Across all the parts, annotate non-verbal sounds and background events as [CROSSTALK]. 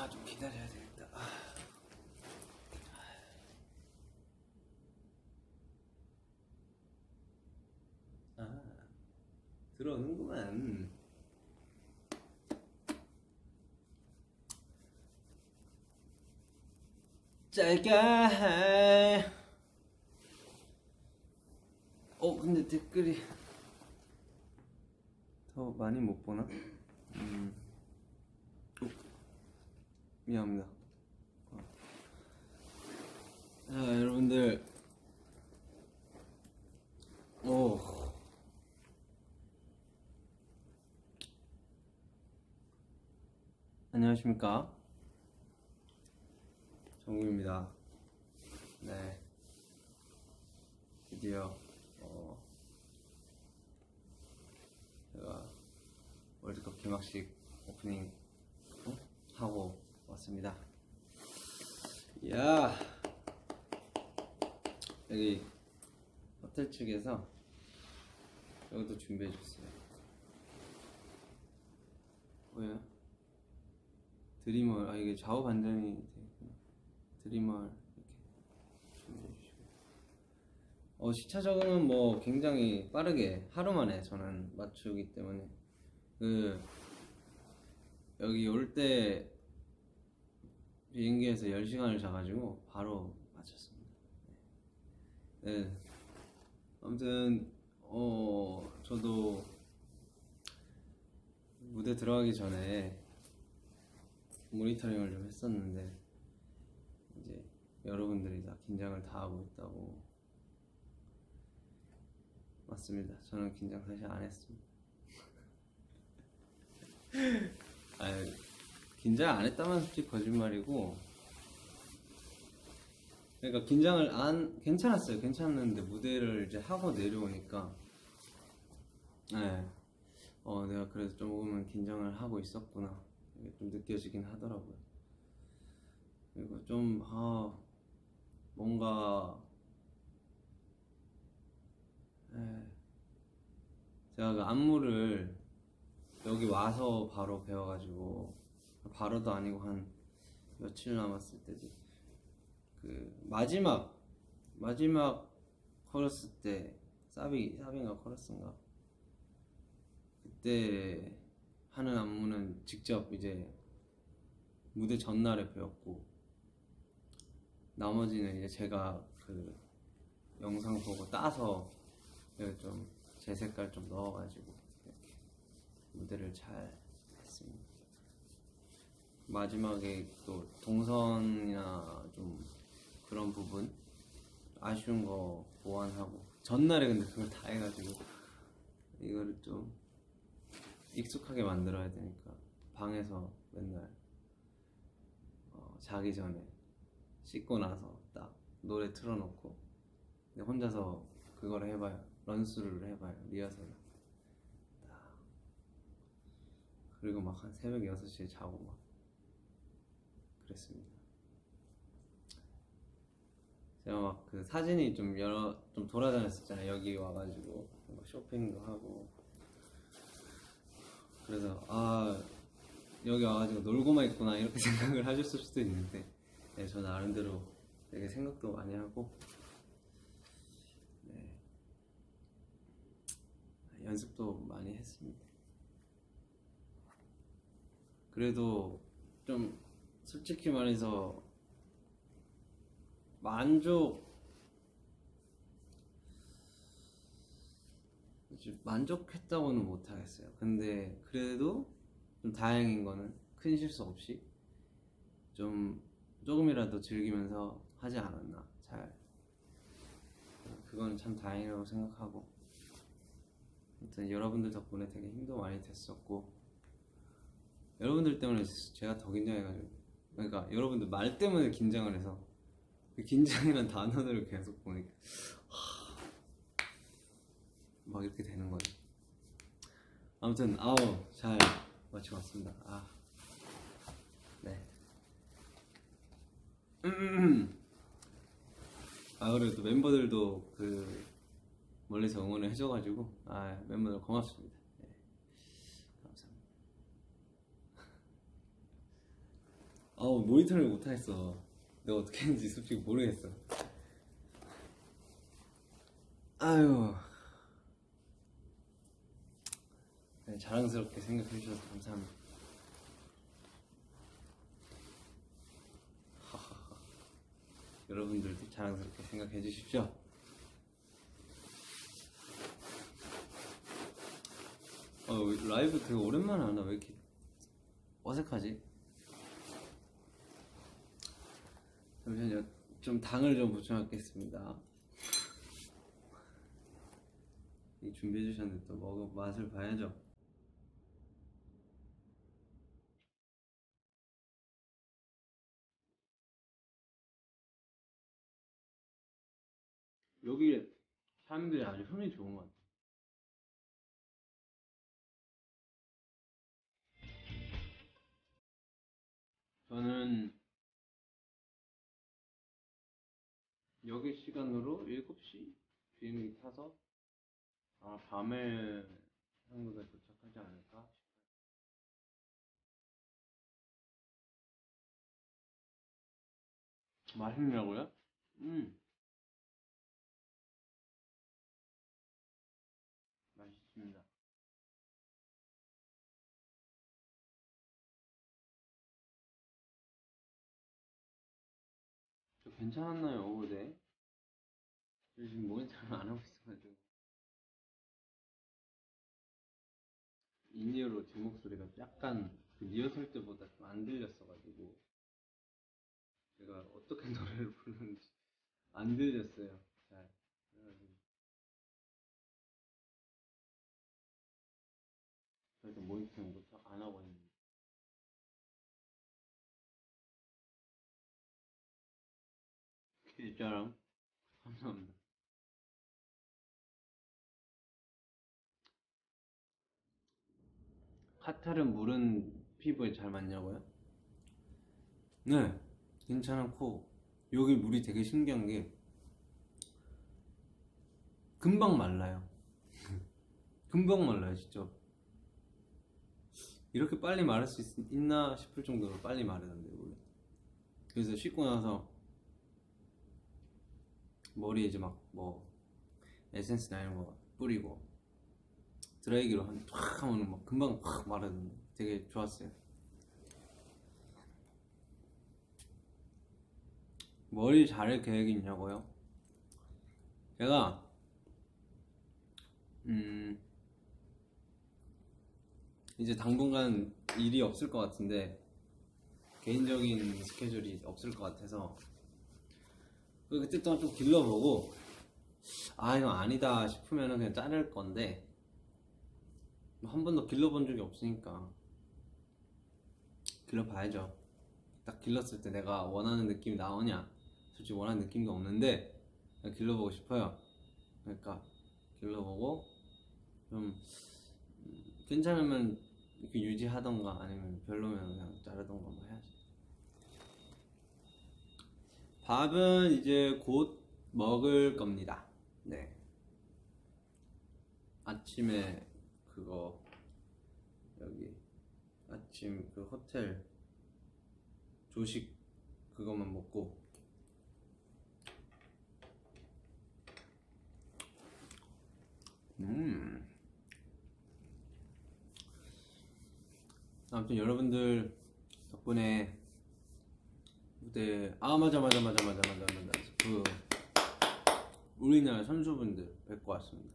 아 좀 기다려야 되겠다. 아. 아 들어오는구만. 짧게 어 근데 댓글이 더 많이 못 보나? 음. 어, 미안합니다. 어. 자 여러분들 오 안녕하십니까? 정국입니다. 네. 드디어 어, 제가 월드컵 개막식 오프닝 어? 하고 왔습니다. 야 여기 호텔 측에서 이것도 준비해 줬어요. 뭐야? 드리머 아 이게 좌우 반전이. 드리머 이렇게 준비해 주시고 어 시차 적응은 뭐 굉장히 빠르게 하루 만에 저는 맞추기 때문에 그 여기 올 때 비행기에서 10시간을 자가지고 바로 맞췄습니다. 네. 네. 아무튼 어 저도 무대 들어가기 전에 모니터링을 좀 했었는데 이제 여러분들이 다 긴장을 다 하고 있다고 맞습니다. 저는 긴장 사실 안 했습니다. [LAUGHS] 아 긴장 안 했다면 솔직히 거짓말이고 그러니까 긴장을 안 괜찮았어요. 괜찮았는데 무대를 이제 하고 내려오니까 네. 어 내가 그래서 조금은 긴장을 하고 있었구나 좀 느껴지긴 하더라고요. 그리고 좀 아, 뭔가 에, 제가 그 안무를 여기 와서 바로 배워가지고 바로도 아니고 한 며칠 남았을 때도 그 마지막 마지막 커러스 때 사비 사비인가 커러스인가 그때 하는 안무는 직접 이제 무대 전날에 배웠고 나머지는 이제 제가 그 영상 보고 따서 좀 제 색깔 좀 넣어가지고 이렇게 무대를 잘. 마지막에 또 동선이나 좀 그런 부분 아쉬운 거 보완하고 전날에 근데 그걸 다 해가지고 이거를 좀 익숙하게 만들어야 되니까 방에서 맨날 어, 자기 전에 씻고 나서 딱 노래 틀어놓고 혼자서 그걸 해봐요. 런스를 해봐요. 리허설을. 딱. 그리고 막 한 새벽 6시에 자고 막 그랬습니다. 제가 막 그 사진이 좀 여러 좀 돌아다녔었잖아요. 여기 와가지고 쇼핑도 하고. 그래서 아 여기 와가지고 놀고만 있구나 이렇게 [LAUGHS] 생각을 하셨을 수도 있는데 네, 저 나름대로 되게 생각도 많이 하고 네, 연습도 많이 했습니다. 그래도 좀 솔직히 말해서 만족 만족했다고는 못하겠어요. 근데 그래도 좀 다행인 거는 큰 실수 없이 좀 조금이라도 즐기면서 하지 않았나 잘. 그건 참 다행이라고 생각하고. 아무튼 여러분들 덕분에 되게 힘도 많이 됐었고 여러분들 때문에 제가 더 긴장해가지고 그러니까 여러분들 말 때문에 긴장을 해서 그 긴장이란 단어들을 계속 보니까 막 이렇게 되는 거죠. 아무튼 아우 잘 왔습니다. 아 네. 아 그리고 멤버들도 그 멀리서 응원을 해줘가지고 아 멤버들 고맙습니다. 네. 감사합니다. 아우 모니터를 못하겠어. 내가 어떻게 했는지 솔직히 모르겠어. 아유. 네, 자랑스럽게 생각해 주셔서 감사합니다. 여러분들도 자랑스럽게 생각해 주십시오. 어, 라이브 되게 오랜만에 하나? 왜 이렇게 어색하지? 잠시만요. 좀 당을 좀 보충하겠습니다. 이 준비해 주셨는데 또 먹어 맛을 봐야죠. 여기 사람들이 아주 손이 좋은 것 같아요. 저는 여기 시간으로 7시 비행기 타서 아, 밤에 한국에 도착하지 않을까 싶어요. 맛있냐고요? 음. 괜찮았나요, 어제? 저 지금 모니터를 안 하고 있어가지고. 인이어로 제 목소리가 약간 그 리허설 때보다 좀 안 들렸어가지고. 제가 어떻게 [LAUGHS] 노래를 부르는지 안 들렸어요. 잘. 그래가지고. 그래서 못, 하- 안 하고 있는데. 진짜랑 감사합니다. 카탈은 물은 피부에 잘 맞냐고요? 네, 괜찮고 여기 물이 되게 신기한 게 금방 말라요. [LAUGHS] 금방 말라요, 진짜. 이렇게 빨리 마를 수 있, 나 싶을 정도로 빨리 마르는데 물이. 그래서 씻고 나서 머리에 이제 막 뭐 에센스 나 이런 거 뿌리고 드라이기로 한탁 하면 막 금방 확 마르는데 되게 좋았어요. 머리 자를 계획이 있냐고요? 제가 음 이제 당분간 일이 없을 것 같은데 개인적인 스케줄이 없을 것 같아서 그 그때 동안 좀 길러보고 아 이거 아니다 싶으면은 그냥 자를 건데 뭐한 번도 길러본 적이 없으니까 길러봐야죠. 딱 길렀을 때 내가 원하는 느낌이 나오냐? 솔직히 원하는 느낌도 없는데 길러보고 싶어요. 그러니까 길러보고 좀 음, 괜찮으면 이렇게 유지하던가 아니면 별로면 그냥 자르던가 뭐 해야지 밥은 이제 곧 먹을 겁니다. 네. 아침에 그거 여기 아침 그 호텔 조식 그것만 먹고 음 아무튼 여러분들 덕분에 무대 아 맞아 맞아 맞아 맞아 맞아 맞아. 그 우리나라 선수분들 뵙고 왔습니다.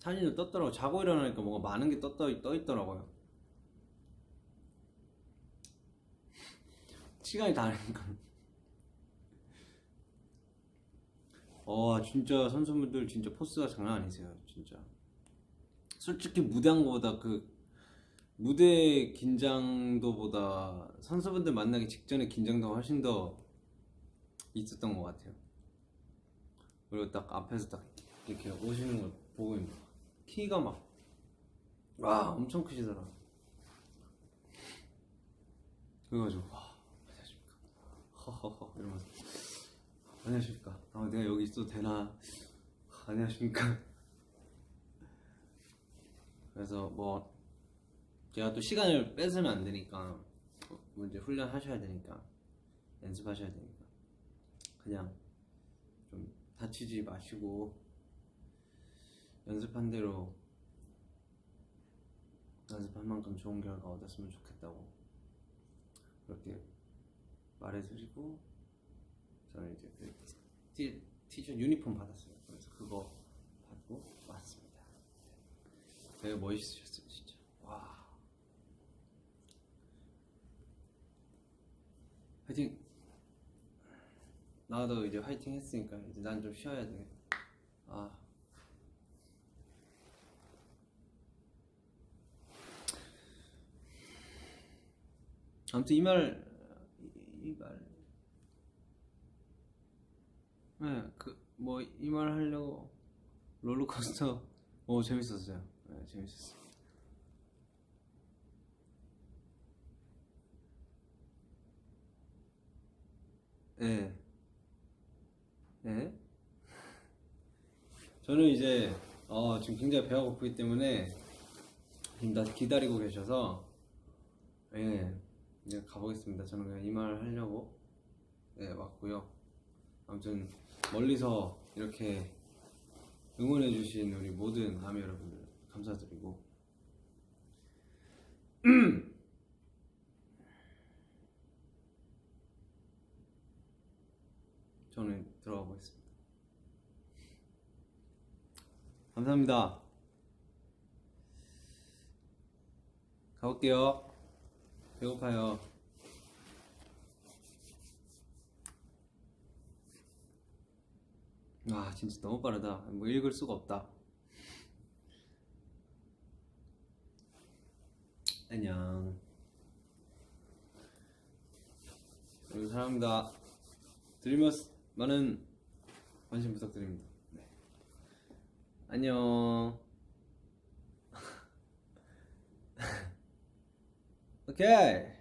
사진을 떴더라고. 자고 일어나니까 뭔가 많은 게 떠, 떠, 떠 있더라고요. 시간이 다르니까. 와 [LAUGHS] 진짜 선수분들 진짜 포스가 장난 아니세요 진짜. 솔직히 무대한 거보다 그 무대 긴장도보다 선수분들 만나기 직전에 긴장도가 훨씬 더 있었던 것 같아요. 그리고 딱 앞에서 딱 이렇게 오시는 걸 보고 있는 거. 키가 막, 와, 엄청 크시더라. 그래가지고, 와, 안녕하십니까. 허허허, 이러면서. 안녕하십니까. 아, 내가 여기 있어도 되나. 안녕하십니까. 그래서 뭐, 제가 또 시간을 뺏으면 안 되니까 어, 뭐 이제 훈련하셔야 되니까 연습하셔야 되니까 그냥 좀 다치지 마시고 연습한 대로 연습한 만큼 좋은 결과 얻었으면 좋겠다고 그렇게 말해드리고 저는 이제 그 티, 티셔츠 유니폼 받았어요. 그래서 그거 받고 왔습니다. 되게 멋있으셨어요, 진짜. 와. 화이팅! 나도 이제 화이팅 했으니까 이제 난 좀 쉬어야 돼. 아. 아무튼 이 말, 이, 이 말, 네, 그, 뭐, 이 말 하려고 롤러코스터, 오, 재밌었어요. 네, 재밌었어요. 네. 네. 저는 이제, 어, 지금 굉장히 배가 고프기 때문에 지금 다 기다리고 계셔서, 예, 이제 가보겠습니다. 저는 그냥 이 말 하려고, 네, 왔고요. 아무튼 멀리서 이렇게 응원해주신 우리 모든 아미 여러분들 감사드리고 저는 들어가 보겠습니다. 감사합니다. 가볼게요. 배고파요. 와 진짜 너무 빠르다 뭐 읽을 수가 없다 안녕 여러분 사랑합니다 드리머스 많은 관심 부탁드립니다. 네. 안녕. [LAUGHS] 오케이